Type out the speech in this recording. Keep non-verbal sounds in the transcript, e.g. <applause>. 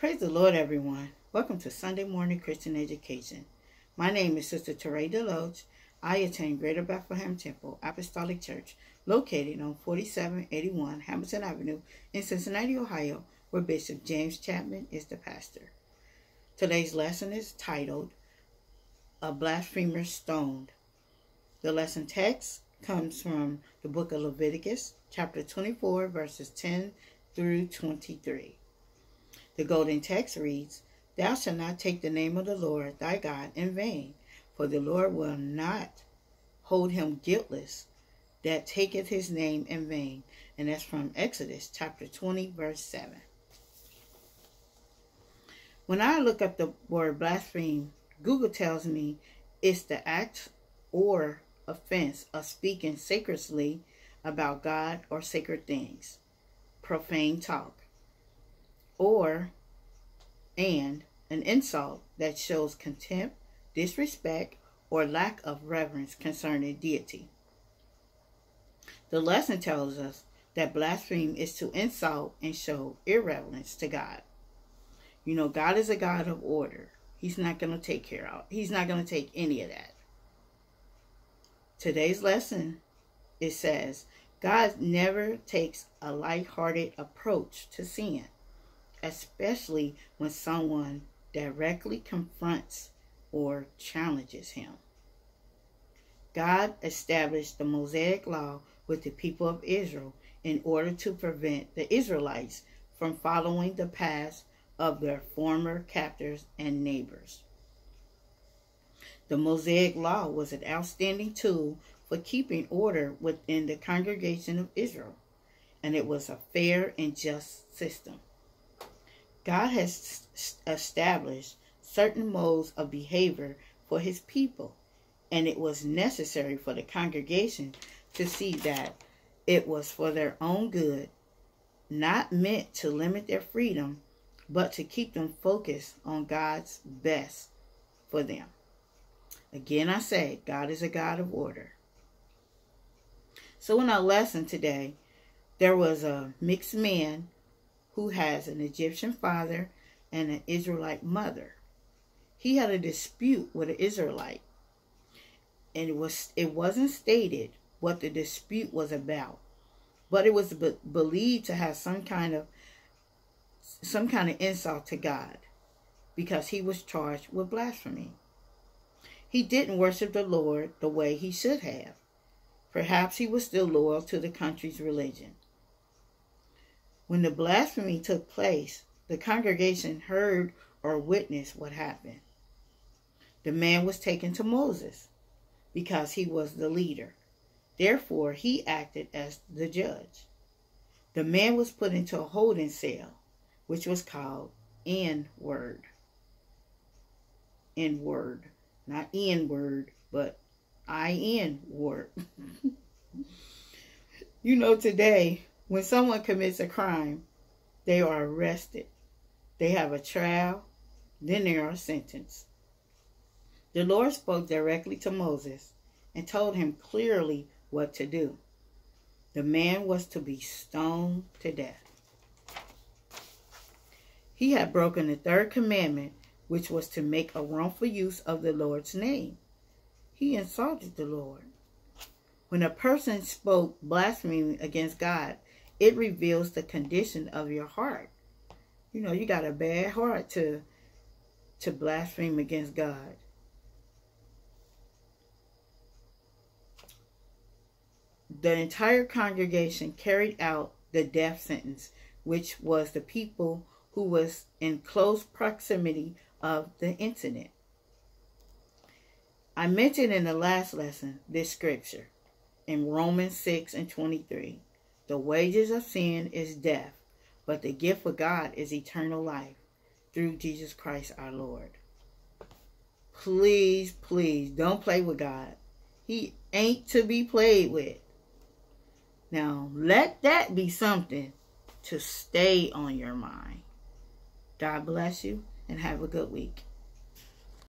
Praise the Lord, everyone. Welcome to Sunday Morning Christian Education. My name is Sister Teraie Deloach. I attend Greater Bethlehem Temple Apostolic Church, located on 4781 Hamilton Avenue in Cincinnati, Ohio, where Bishop James Chapman is the pastor. Today's lesson is titled A Blasphemer Stoned. The lesson text comes from the book of Leviticus, chapter 24, verses 10 through 23. The golden text reads, Thou shalt not take the name of the Lord thy God in vain, for the Lord will not hold him guiltless that taketh his name in vain. And that's from Exodus chapter 20, verse 7. When I look up the word blaspheme, Google tells me it's the act or offense of speaking sacredly about God or sacred things, profane talk, or and an insult that shows contempt, disrespect, or lack of reverence concerning deity. The lesson tells us that blaspheme is to insult and show irreverence to God. You know, God is a God of order. He's not going to take care of. He's not going to take any of that. Today's lesson it says God never takes a light-hearted approach to sin, especially when someone directly confronts or challenges him. God established the Mosaic law with the people of Israel in order to prevent the Israelites from following the paths of their former captors and neighbors. The Mosaic Law was an outstanding tool for keeping order within the congregation of Israel, and it was a fair and just system. God has established certain modes of behavior for his people, and it was necessary for the congregation to see that it was for their own good, not meant to limit their freedom, but to keep them focused on God's best for them. Again, I say, God is a God of order. So, in our lesson today, there was a mixed man who has an Egyptian father and an Israelite mother. He had a dispute with an Israelite, and it was it wasn't stated what the dispute was about, but it was be believed to have some kind of some kind of insult to God because he was charged with blasphemy. He didn't worship the Lord the way he should have. Perhaps he was still loyal to the country's religion. When the blasphemy took place, the congregation heard or witnessed what happened. The man was taken to Moses because he was the leader. Therefore, he acted as the judge. The man was put into a holding cell, which was called N word. N word. Not N word, but I N word. <laughs> you know, today, when someone commits a crime, they are arrested. They have a trial, then they are sentenced. The Lord spoke directly to Moses and told him clearly what to do. The man was to be stoned to death. He had broken the third commandment, which was to make a wrongful use of the Lord's name. He insulted the Lord. When a person spoke blasphemy against God, it reveals the condition of your heart. You know, you got a bad heart to to blaspheme against God. The entire congregation carried out the death sentence, which was the people who was in close proximity of the incident. I mentioned in the last lesson this scripture in Romans 6 and 23. The wages of sin is death, but the gift of God is eternal life through Jesus Christ our Lord. Please, please don't play with God. He ain't to be played with. Now, let that be something to stay on your mind. God bless you and have a good week.